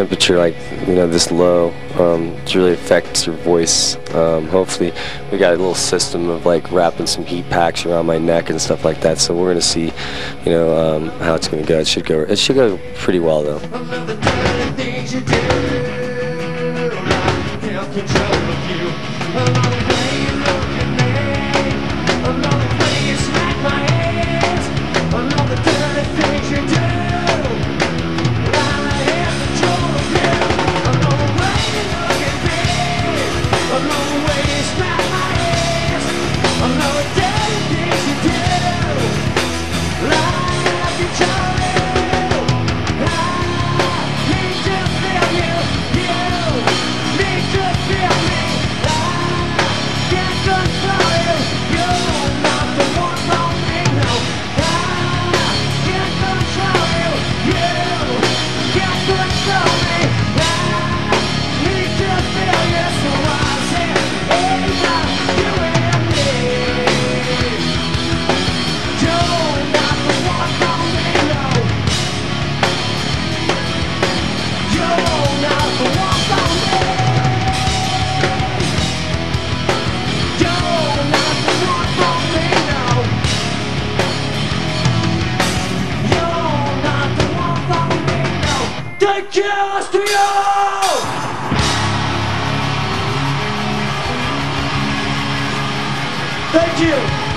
temperature like you know this low um, it really affects your voice. Um, hopefully, we got a little system of like wrapping some heat packs around my neck and stuff like that. So we're gonna see, you know, um, how it's gonna go. It should go. It should go pretty well though. Care to you! Thank you.